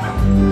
Bye.